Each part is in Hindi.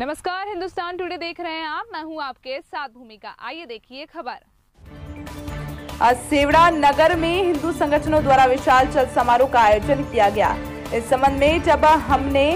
नमस्कार, हिंदुस्तान टुडे देख रहे हैं आप। मैं हूँ आपके साथ भूमिका। आइए देखिए खबर। आज सेवड़ा नगर में हिंदू संगठनों द्वारा विशाल चल समारोह का आयोजन किया गया। इस संबंध में जब हमने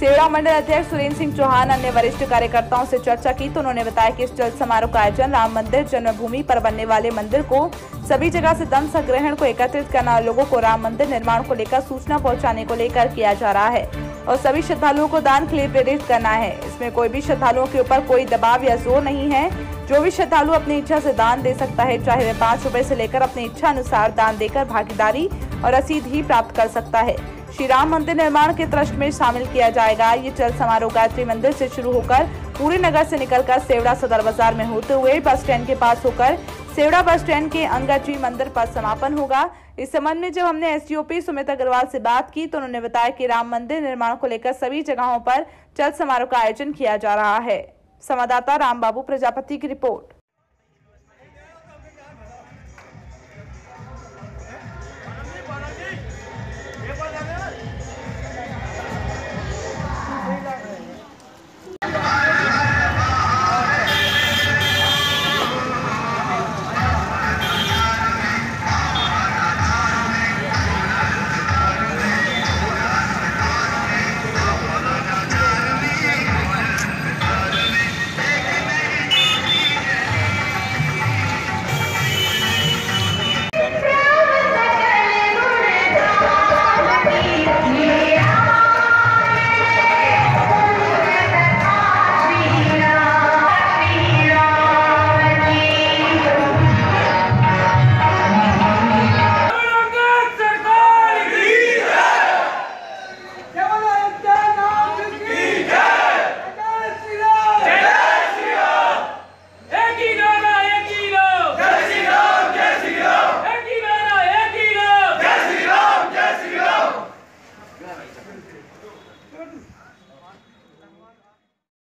सेवड़ा मंडल अध्यक्ष सुरेंद्र सिंह चौहान अन्य वरिष्ठ कार्यकर्ताओं से चर्चा की तो उन्होंने बताया कि इस चल समारोह का आयोजन राम मंदिर, जन्मभूमि पर बनने वाले मंदिर को सभी जगह से दम संग्रहण को एकत्रित करना और लोगों को राम मंदिर निर्माण को लेकर सूचना पहुँचाने को लेकर किया जा रहा है और सभी श्रद्धालुओं को दान के लिए प्रेरित करना है। इसमें कोई भी श्रद्धालुओं के ऊपर कोई दबाव या ज़ोर नहीं है। जो भी श्रद्धालु अपनी इच्छा से दान दे सकता है, चाहे वह पाँच रूपए ऐसी लेकर अपनी इच्छा अनुसार दान देकर भागीदारी और रसीद ही प्राप्त कर सकता है। श्री राम मंदिर निर्माण के ट्रस्ट में शामिल किया जाएगा। ये चल समारोह गायत्री मंदिर से शुरू होकर पूरे नगर से निकलकर सेवड़ा सदर बाज़ार में होते हुए बस स्टैंड के पास होकर सेवड़ा बस स्टैंड के अंगाजी मंदिर पर समापन होगा। इस संबंध में जब हमने एसडीओपी सुमित अग्रवाल से बात की तो उन्होंने बताया कि राम मंदिर निर्माण को लेकर सभी जगहों पर चल समारोह का आयोजन किया जा रहा है। संवाददाता राम बाबू प्रजापति की रिपोर्ट।